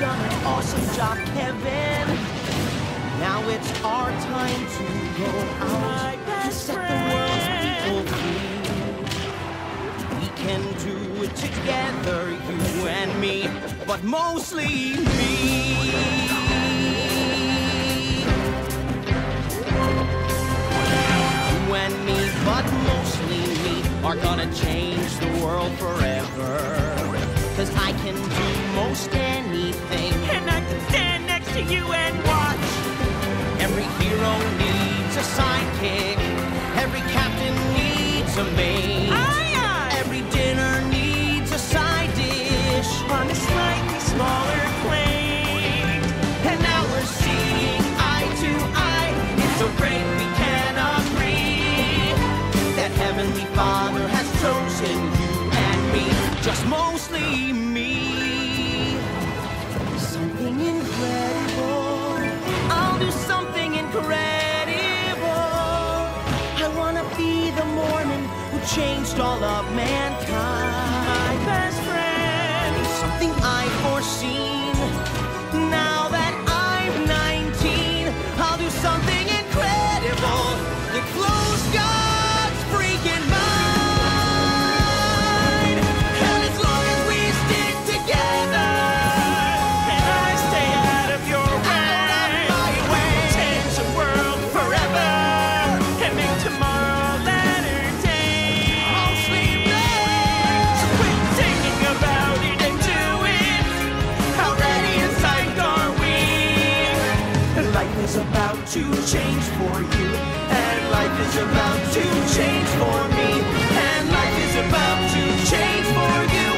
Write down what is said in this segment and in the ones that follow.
done an awesome job, Kevin. Now it's our time to go out to set the world's people free. We can do it together, you and me, but mostly me. You and me, but mostly me, are gonna change the world forever. Cause I can do most to you and watch. Every hero needs a sidekick. Every captain needs a mate. Aye, aye. Every dinner needs a side dish. On a slightly smaller plate. And now we're seeing eye to eye. It's so great we can agree that Heavenly Father has chosen you and me, just mostly Life is about to change for you, and life is about to change for me, and life is about to change for you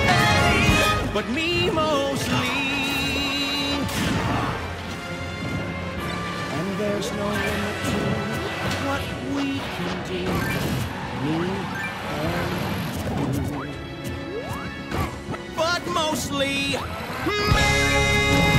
but me mostly. And there's no limit to what we can do, me and you, but mostly me.